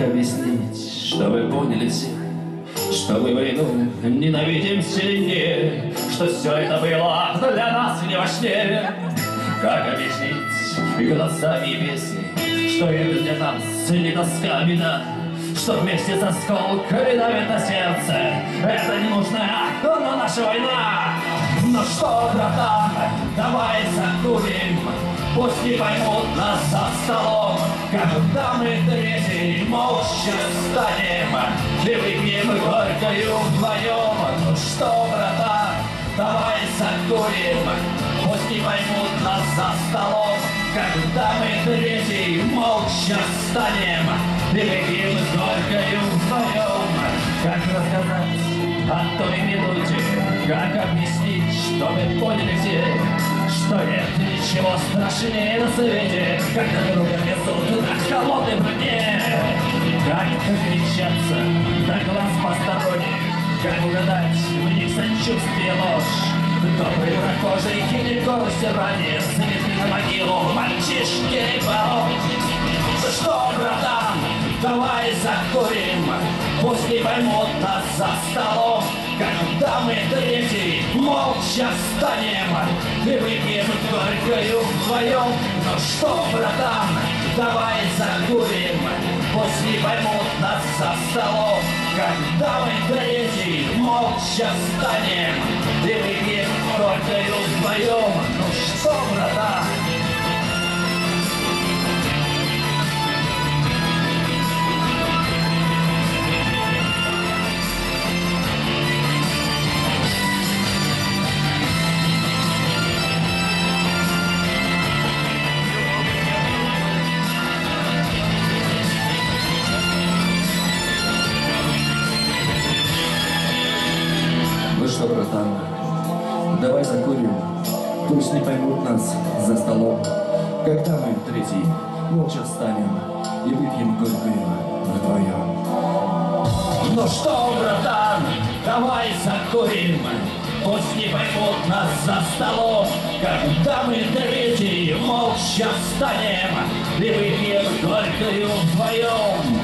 как объяснить, что вы поняли все, что мы войну ненавидим сильнее, что все это было для нас не во сне. Как объяснить глазами и песни, что это для нас не тоска, беда, что вместе со сколками давит на сердце. Это не нужная, но наша война. Ну что, братан, давай закурим, Пусть не поймут нас за столом, Когда мы третий молча станем И выпьем горькою вдвоем. Ну что, братан, давай закурим, Пусть не поймут нас за столом, Когда мы третий молча станем И выпьем горькою вдвоем. Как рассказать о той минуте, как объяснить, что мы поняли все, что нет ничего страшнее на свете, когда друга несут на холодном броне. Как кричаться до глаз посторонних, как угадать в них сочувствие ложь. Добрый прохожий или горсть ранее Светли на могилу мальчишки порог Что, братан, давай закурим Пусть не поймут нас за столом Когда мы третий молча станем И выпьем горькою вдвоем. Ну что, братан, давай закурим. Пусть не поймут нас за столом. Когда мы третий молча станем И выпьем горькою вдвоем братан, давай закурим. Пусть не поймут нас за столом. Когда мы третий молча встанем и выпьем горькую вдвоем. Ну что, братан, давай закурим Пусть не поймут нас за столом Когда мы третий молча встанем И выпьем горькою вдвоем